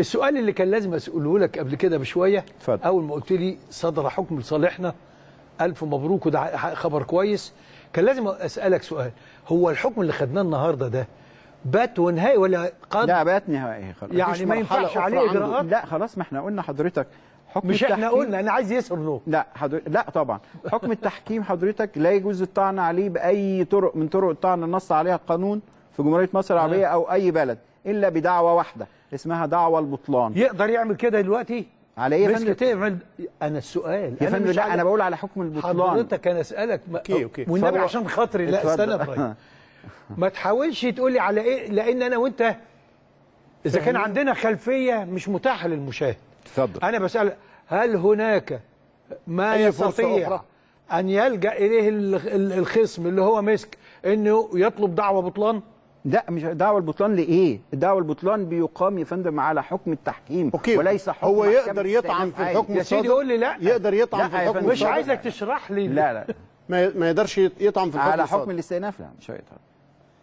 السؤال اللي كان لازم أسأله لك قبل كده بشوية اتفضل. أول ما قلت لي صدر حكم لصالحنا ألف مبروك وده خبر كويس. كان لازم أسألك سؤال هو الحكم اللي خدناه النهارده ده بات ونهائي ولا قد لا بات نهائي خلاص. يعني ما ينفعش عليه. إجراءات؟ لا خلاص ما إحنا قلنا حضرتك حكم مش إحنا التحكيم- قلنا أنا عايز yes or no لا حضرتك لا طبعا. حكم التحكيم حضرتك لا يجوز الطعن عليه بأي طرق من طرق الطعن نص عليها القانون في جمهورية مصر العربية أو أي بلد. إلا بدعوى واحدة اسمها دعوى البطلان. يقدر يعمل كده دلوقتي؟ على إيه يا فندم؟ تعمل أنا السؤال. يا فندم لا أنا بقول على حكم البطلان. حضرتك أنا أسألك ما- okay، okay. والنبي. عشان خاطري. لا. استنى إبراهيم ما تحاولش تقول لي على إيه لأن أنا وأنت إذا كان عندنا خلفية مش متاحة للمشاهد. اتفضل. أنا بسأل هل هناك ما يستطيع؟ أن يلجأ إليه ال- ال- الخصم اللي هو مسك إنه يطلب دعوة بطلان؟ لا مش دعوى البطلان لإيه؟ الدعوى البطلان بيقام يا فندم على حكم التحكيم أوكي. وليس حكم هو يقدر يطعن في. الحكم يا سيدي قول لي لا. يقدر يطعن لا في الحكم. مش الصادر عايزك تشرح لي. لا لا. ما ما يقدرش يطعن في الحكم على. حكم الاستئناف؟ لا مش هيطعن.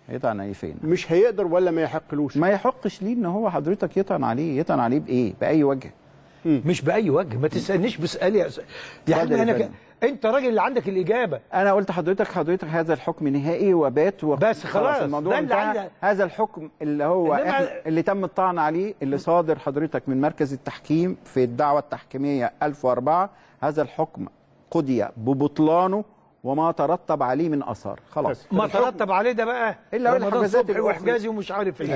هيطعن إيه فين؟ مش هيقدر ولا ما يحقلوش. ما يحقش ليه إن هو حضرتك يطعن عليه؟ يطعن عليه بإيه؟ بأي وجه؟ مش بأي وجه ما تسألنيش بسأل يا أستاذ. يا اتفضل عم يا أنا. ك... أنت راجل اللي عندك الإجابة أنا قلت حضرتك حضرتك هذا الحكم نهائي وبات و... بس خلاص، الموضوع ده اللي. عايز- هذا الحكم اللي هو إنما- اللي تم الطعن عليه اللي صادر حضرتك من مركز التحكيم في الدعوة التحكيمية 1004 هذا الحكم قضي ببطلانه وما ترتب عليه من أثار خلاص ما ترتب عليه ده بقى إلا رمضان الحجازات. وحجازي ومش عارف إيه